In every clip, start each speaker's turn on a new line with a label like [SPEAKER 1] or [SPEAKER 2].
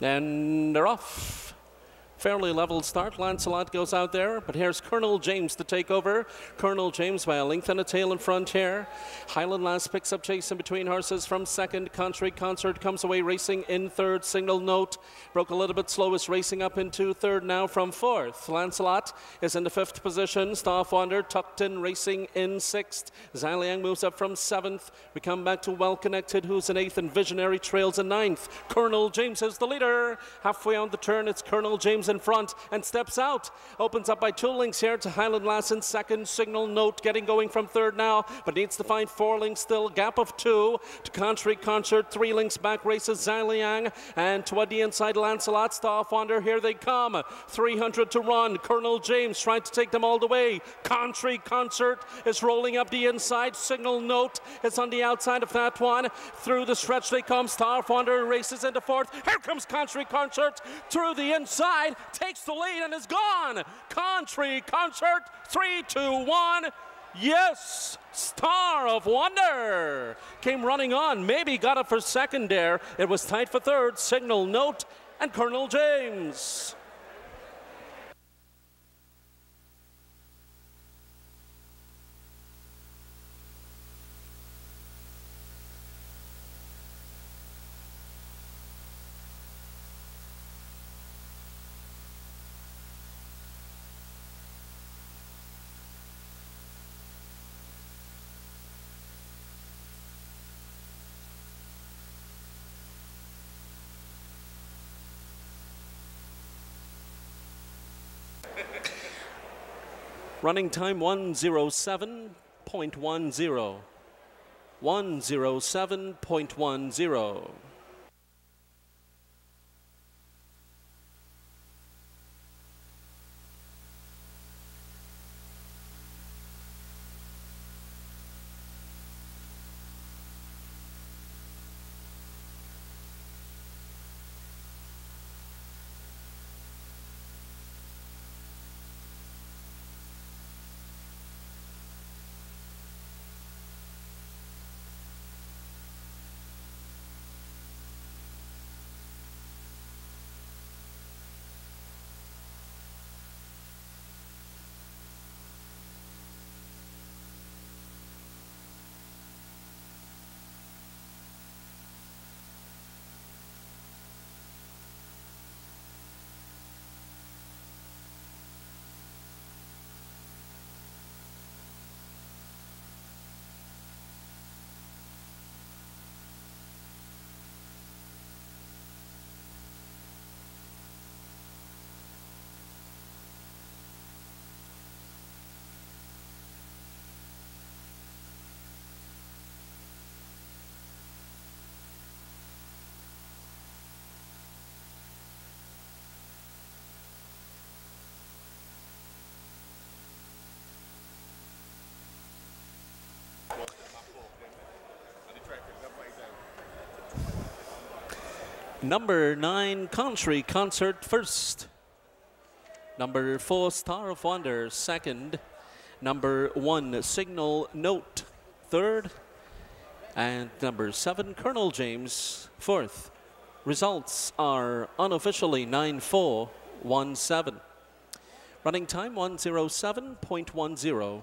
[SPEAKER 1] And they're off. Fairly level start. Lancelot goes out there, but here's Colonel James to take over. Colonel James by a length and a tail in front here. Highland Lass picks up chase in between horses from second. Country Concert comes away racing in third. Signal Note broke a little bit slow, is racing up into third now from fourth. Lancelot is in the fifth position. Star of Wonder tucked in racing in sixth. Zaliang moves up from seventh. We come back to Well Connected, who's in eighth, and Visionary trails in ninth. Colonel James is the leader. Halfway on the turn, it's Colonel James in front and steps out. Opens up by two lengths here to Highland Lass in second. Signal Note getting going from third now, but needs to find four lengths still. Gap of two to Country Concert. Three lengths back races Zaliang and toward the inside Lancelot. Star of Wonder. Here they come. 300 to run. Colonel James trying to take them all the way. Country Concert is rolling up the inside. Signal Note is on the outside of that one. Through the stretch they come. Star of Wonder races into fourth. Here comes Country Concert through the inside takes the lead and is gone. Country Concert, three, two, one. Yes, Star of Wonder came running on, maybe got it for second there. It was tight for third. Signal Note and Colonel James. Running time 107.10. 107.10. Number nine, Country Concert first. Number four, Star of Wonder second. Number one, Signal Note third. And number seven, Colonel James fourth. Results are unofficially 9417. Running time 107.10.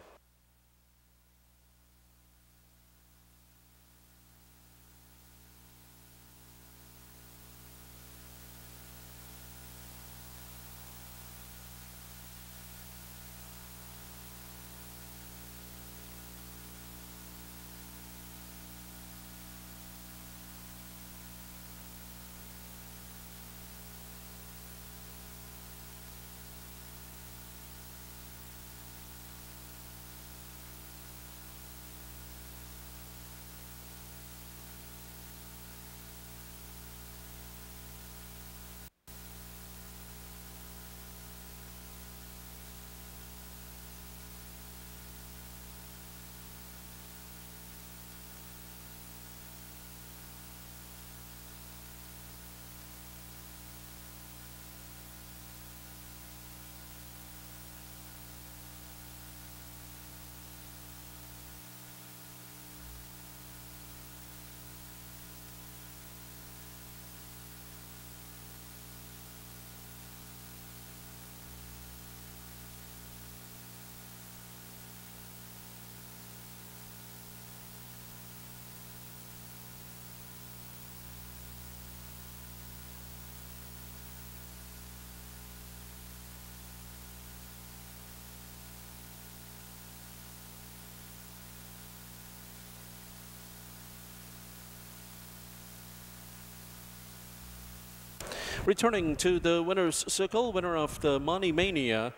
[SPEAKER 1] Returning to the winner's circle, winner of the Money Mania,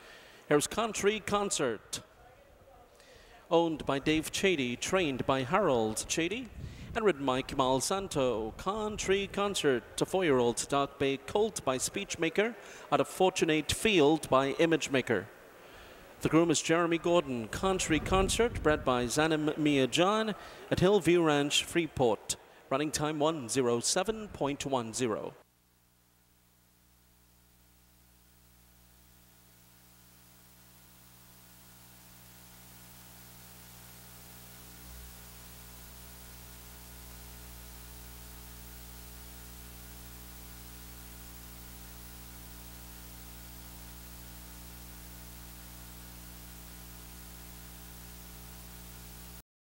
[SPEAKER 1] here's Country Concert. Owned by Dave Chady, trained by Harold Chady, and written by Kamal Santo. Country Concert, a four-year-old Dark Bay Colt by Speechmaker, out of Fortunate Field by Imagemaker. The groom is Jeremy Gordon. Country Concert, bred by Zanim Mia John at Hillview Ranch, Freeport. Running time 107.10.